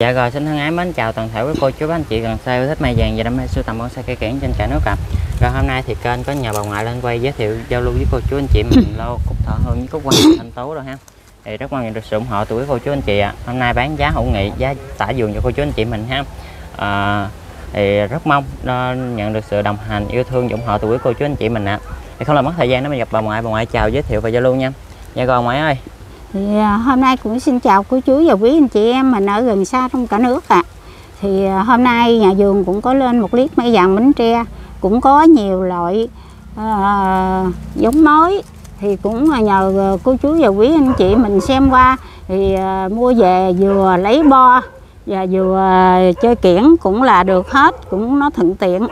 Dạ rồi, xin thân ái mến chào toàn thể quý cô chú anh chị gần xa yêu thích mai vàng và đam mê sưu tầm bonsai cây kiển trên cả nước ạ. Rồi hôm nay thì kênh có nhờ bà ngoại lên quay giới thiệu giao lưu với cô chú anh chị mình lô cúc thọ hương với cúc hoa thanh tú rồi ha. Thì rất mong nhận được sự ủng hộ từ quý cô chú anh chị ạ. Hôm nay bán giá hữu nghị, giá tả vườn cho cô chú anh chị mình ha. À, thì rất mong ờ, nhận được sự đồng hành yêu thương ủng hộ từ quý cô chú anh chị mình ạ. Thì không làm mất thời gian để mình gặp bà ngoại, bà ngoại chào giới thiệu và giao lưu nha. Dạ rồi ngoại ơi. Thì à, hôm nay cũng xin chào cô chú và quý anh chị em mình ở gần xa trong cả nước ạ. Thì à, hôm nay nhà vườn cũng có lên một lít mai vàng bánh tre, cũng có nhiều loại uh, giống mới thì cũng nhờ cô chú và quý anh chị mình xem qua thì uh, mua về vừa lấy bo và vừa chơi kiển cũng là được hết, cũng nó thuận tiện.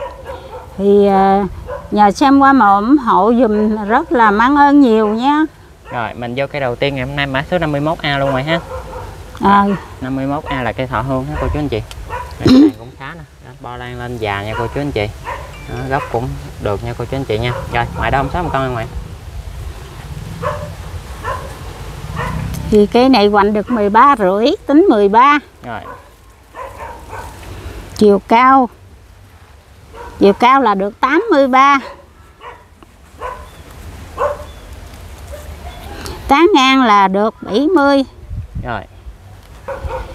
Thì uh, nhờ xem qua mà ủng hộ dùm rất là mang ơn nhiều nha. Rồi, mình vô cây đầu tiên ngày hôm nay mã số 51A luôn rồi ha. À, 51A là cây thọ hương ha cô chú anh chị. Đây, cũng khá nè. Đó, bo lan lên già nha cô chú anh chị. Đó, gốc cũng được nha cô chú anh chị nha. Rồi ngoài đâu không sáu một con ngoài. Thì cây này hoành được 13 rưỡi tính 13 rồi. Chiều cao. Chiều cao là được 83 tán ngang là được 70 rồi.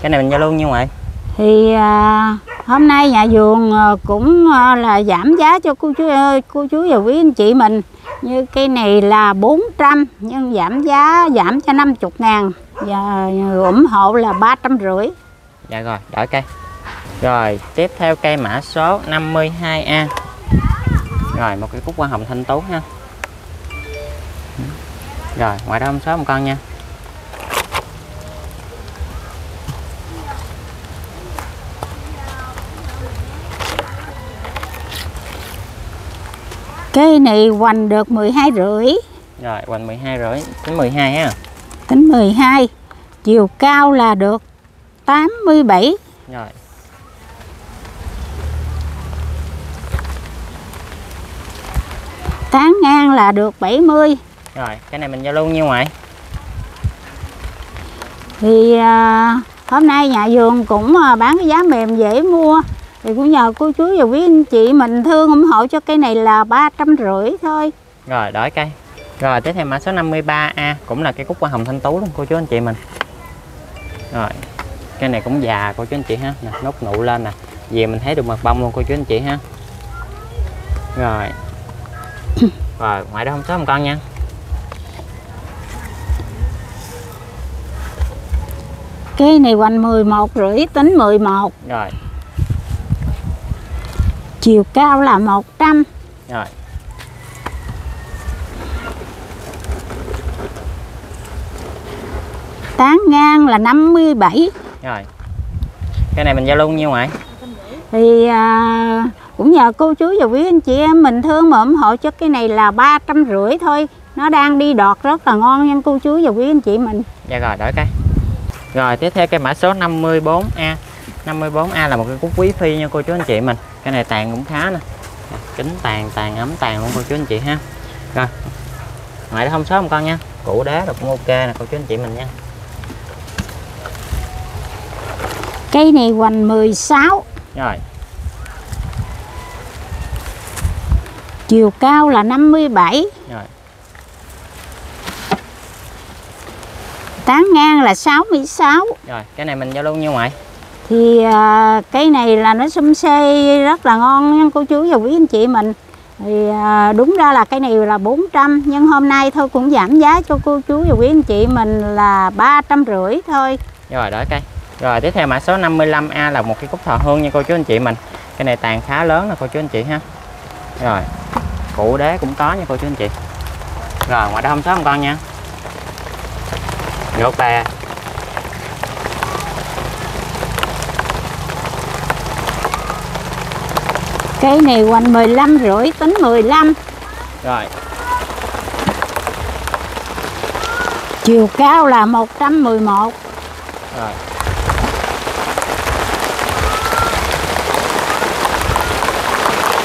Cái này mình giao luôn như ngoài thì à, hôm nay nhà vườn à, cũng à, là giảm giá cho cô chú ơi, cô chú và quý anh chị mình. Như cây này là 400 nhưng giảm giá giảm cho 50 ngàn. Và ủng hộ là 350 dạ rồi đổi cây. Rồi tiếp theo cây mã số 52A rồi một cái cúc hoa hồng thanh tú ha rồi ngoài đó không số một con nha. Cây này hoành được 12 rưỡi. Rồi hoành 12 rưỡi. Đến 12 ha. Tính 12 chiều cao là được 87 rồi. Tán ngang là được 70 rồi cái này mình giao lưu nhiêu ngoại thì à, hôm nay nhà vườn cũng à, bán cái giá mềm dễ mua. Thì cũng nhờ cô chú và quý anh chị mình thương ủng hộ cho cây này là ba trăm rưỡi thôi. Rồi đổi cây. Rồi tiếp theo mã số 53A Cũng là cây cúc hoa hồng thanh tú luôn cô chú anh chị mình. Rồi Cây này cũng già cô chú anh chị ha. Nè, Nốt nụ lên nè. Về mình thấy được mặt bông luôn cô chú anh chị ha. Rồi. Rồi ngoài đó không số một con nha cây này hoành 11 rưỡi tính 11 Rồi. Chiều cao là 100 Rồi. Tán ngang là 57 Rồi. Cái này mình giao lưu nhiêu ngoại? Thì à, cũng nhờ cô chú và quý anh chị em mình thương mà ủng hộ cho cái này là ba trăm rưỡi thôi. Nó đang đi đọt rất là ngon nha cô chú và quý anh chị mình. Dạ rồi đổi cây Rồi tiếp theo cây mã số 54A 54A là một cái cúc quý phi nha cô chú anh chị mình. Cái này tàn cũng khá nè. Kính tàn, tàn ấm tàn luôn cô chú anh chị ha. Rồi Ngoài đó không số một con nha. Củ đá rồi cũng ok nè cô chú anh chị mình nha. Cây này hoành 16 Rồi. Chiều cao là 57 Rồi tán ngang là 66 Rồi cái này mình giao lưu nhiêu ngoại thì à, cây này là nó xum xê rất là ngon nha cô chú và quý anh chị mình. Thì à, đúng ra là cây này là 400 nhưng hôm nay thôi cũng giảm giá cho cô chú và quý anh chị mình là ba trăm rưỡi thôi. Rồi đổi cây. Rồi tiếp theo mã số 55A là một cái cúc thọ hương nha cô chú anh chị mình. Cái này tàn khá lớn nè cô chú anh chị ha. Rồi Củ đế cũng có nha cô chú anh chị. Rồi ngoài đó không số một con nha Ngược bè cây này hoành 15 rưỡi tính 15 Rồi. Chiều cao là 111 Rồi.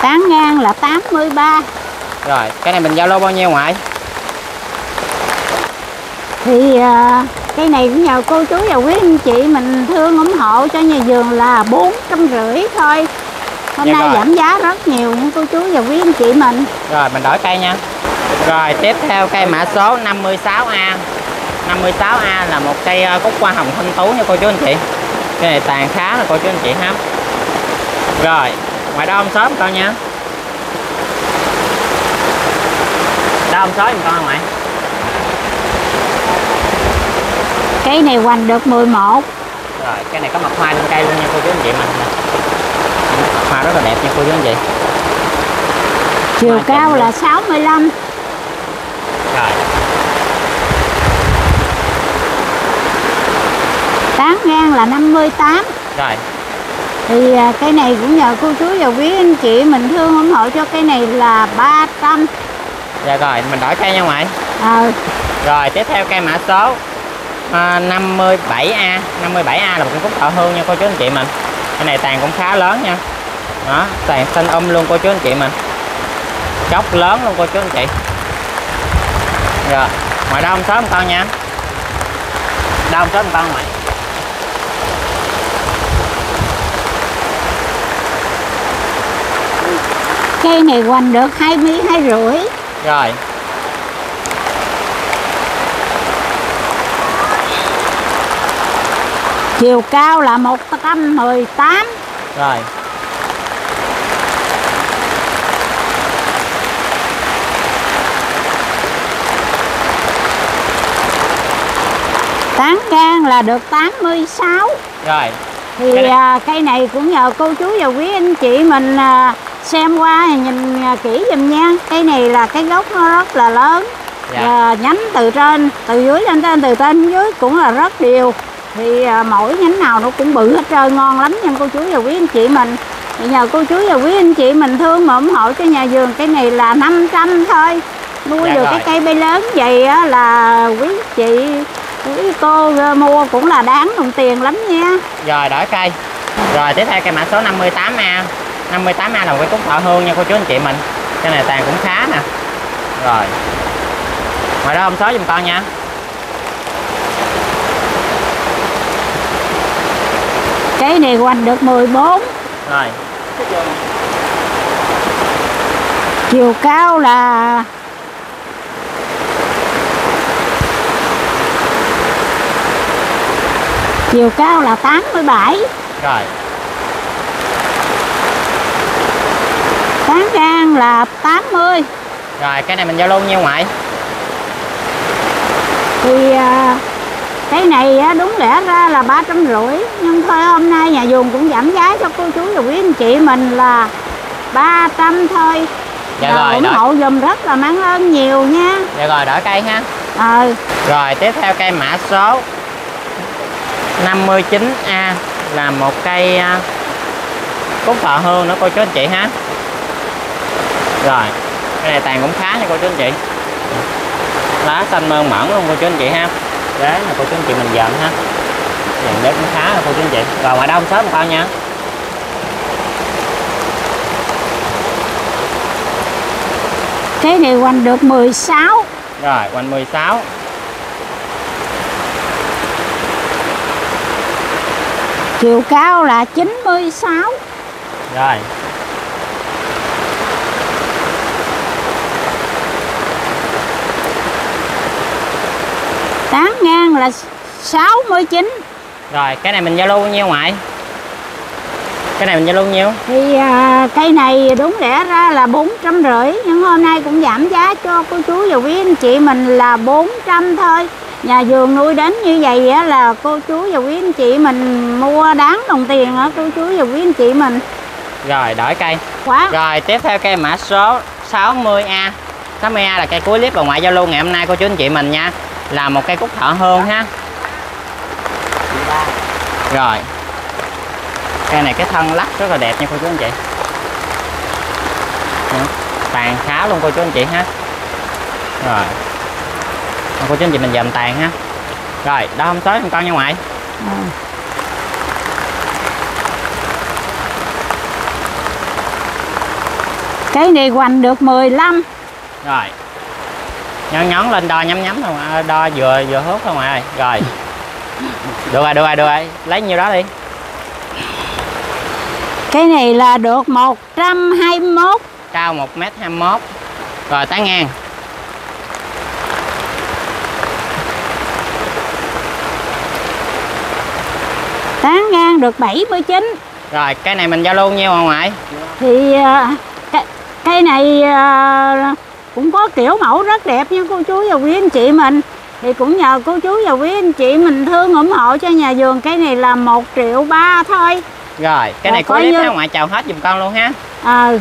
Tán ngang là 83 Rồi cái này mình giao lô bao nhiêu ngoại thì à, cây này cũng nhờ cô chú và quý anh chị mình thương ủng hộ cho nhà vườn là bốn trăm rưỡi thôi hôm Dạ nay rồi. giảm giá rất nhiều những cô chú và quý anh chị mình Rồi mình đổi cây nha. Rồi tiếp theo cây mã số 56A. 56A là một cây ờ, cúc hoa hồng thanh tú nha cô chú anh chị. Cây này tàn khá là cô chú anh chị ha. Rồi, ngoài đó ông xóm con nha. Đó ông giùm con ngoại. Cây này hoành được 11 Rồi, cái này có mặt hoa trên cây luôn nha cô chú anh chị mình. hoa rất là đẹp nha cô chú anh chị. chiều Hoa cao là 65 Rồi, tán ngang là 58 rồi, thì à, cây này cũng nhờ cô chú và quý anh chị mình thương ủng hộ cho cây này là 300 dạ rồi, mình đổi cây nha ngoại. ờ. Rồi tiếp theo cây mã số à, 57A 57A là một con cúc thọ hương nha cô chú anh chị mình. Cái này tàn cũng khá lớn nha. Đó, tàn xanh um luôn cô chú anh chị mình. Chốc lớn luôn cô chú anh chị. Rồi, ngoài đó ông sớm con nha. Đâu ông sớm con mày. Cây này hoành được 20 hai rưỡi. Rồi, chiều cao là 118 rồi, tán ngang là được 86 rồi. Thì Cái này- à, cây này cũng nhờ cô chú và quý anh chị mình à, xem qua nhìn à, kỹ giùm nha. Cây này là cái gốc nó rất là lớn. Dạ, và nhánh từ trên từ dưới lên trên từ trên dưới cũng là rất đều thì à, mỗi nhánh nào nó cũng bự hết trơn ngon lắm nha cô chú và quý anh chị mình. Thì nhờ cô chú và quý anh chị mình thương mà ủng hộ cho nhà vườn cái này là 500 thôi. Nuôi Dạ được rồi. cái cây bay lớn vậy á, là quý chị quý cô à, mua cũng là đáng đồng tiền lắm nha. Rồi đổi cây. Rồi tiếp theo cây mã số 58A 58A là một cái cúc thọ hương nha cô chú anh chị mình. Cái này tàn cũng khá nè. Rồi. Ngoài đó ông số giùm con nha cái này hoành được 14 Rồi. Chiều cao là chiều cao là 87 Rồi. Tán ngang là 80 Rồi cái này mình giao luôn nhiêu ngoại. Thì à, cái này á, đúng lẽ ra là ba trăm rưỡi nhưng thôi hôm nay nhà vườn cũng giảm giá cho cô chú và quý anh chị mình là 300 thôi. Dạ Rồi, rồi ủng đổi hộ dùm rất là mãn ơn nhiều nha. Dạ rồi đổi cây ha. Ờ. Rồi tiếp theo cây mã số 59A là một cây à, cúc thọ hương nữa cô chú anh chị ha. Rồi cái này tàn cũng khá nha cô chú anh chị. Lá xanh mơn mởn luôn cô chú anh chị ha Đấy là cô chú anh chị mình dợm ha. Dàn bếp cũng khá là cô chú anh chị. Rồi ngoài đông sớm con nha. Cái này hoành được 16 Rồi quanh 16 chiều cao là 96 Rồi. Tán ngang là 69 Rồi cái này mình giao lưu bao nhiêu ngoại? Cái này mình giao lưu bao nhiêu? Thì à, cây này đúng lẽ ra là bốn trăm rưỡi nhưng hôm nay cũng giảm giá cho cô chú và quý anh chị mình là 400 thôi. Nhà vườn nuôi đến như vậy á, là cô chú và quý anh chị mình mua đáng đồng tiền á cô chú và quý anh chị mình. Rồi đổi cây. Quá. Rồi tiếp theo cây mã số 60A 60A là cây cuối clip và ngoại giao lưu ngày hôm nay cô chú anh chị mình nha Là một cây cúc thọ hương ha. Rồi. Cây này cái thân lắc rất là đẹp nha cô chú anh chị. Tàn khá luôn cô chú anh chị ha. Rồi. Cô chú anh chị mình dòm tàn ha. Rồi đó không tới con nha ngoại. Cái này hoành được 15 Rồi Nhón nhón lên đo nhắm nhắm thôi mà đo vừa vừa hút thôi mà Rồi. Được rồi được rồi được rồi lấy nhiêu đó đi. Cái này là được 121 cao 1 m 21 rồi tán ngang. Tán ngang được 79 rồi cái này mình giao lưu nhiêu bà ngoại? Thì à, cái, cái này à, cũng có kiểu mẫu rất đẹp nha cô chú và quý anh chị mình. Thì cũng nhờ cô chú và quý anh chị mình thương ủng hộ cho nhà vườn. Cái này là một triệu ba thôi. Rồi cái này cuối clip như- ngoại chào hết giùm con luôn ha. Ờ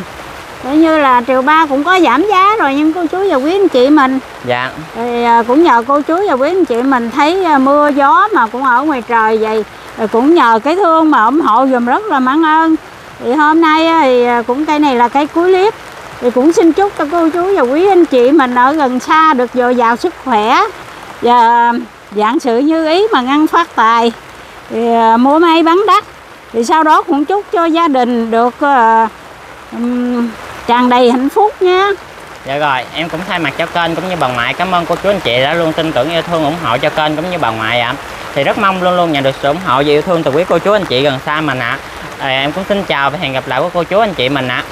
coi như là triệu ba cũng có giảm giá rồi nhưng cô chú và quý anh chị mình. Dạ. Thì à, cũng nhờ cô chú và quý anh chị mình thấy à, mưa gió mà cũng ở ngoài trời vậy. Rồi cũng nhờ cái thương mà ủng hộ dùm rất là mãn ơn. Thì hôm nay á, thì à, cũng cây này là cây cuối clip thì cũng xin chúc cho cô chú và quý anh chị mình ở gần xa được dồi dào sức khỏe và dạng sự như ý mà ngăn phát tài thì à, mua may bán đắt thì sau đó cũng chúc cho gia đình được uh, um, tràn đầy hạnh phúc nha Dạ rồi, em cũng thay mặt cho kênh cũng như bà ngoại cảm ơn cô chú anh chị đã luôn tin tưởng yêu thương ủng hộ cho kênh cũng như bà ngoại ạ. Thì rất mong luôn luôn nhận được sự ủng hộ và yêu thương từ quý cô chú anh chị gần xa mình ạ. à. em cũng xin chào và hẹn gặp lại với cô chú anh chị mình ạ.